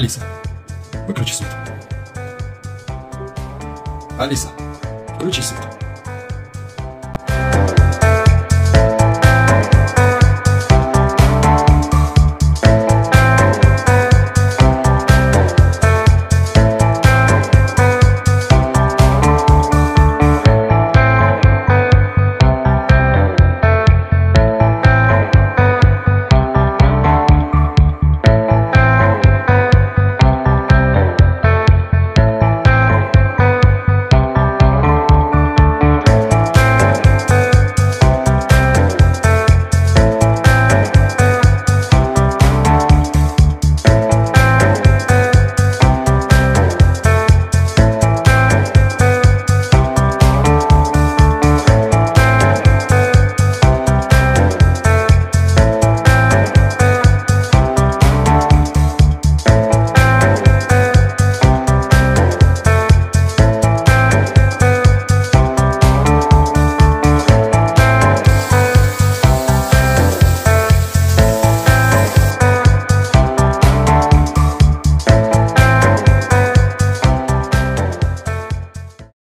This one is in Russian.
Алиса, выключи свет. Алиса, включи свет.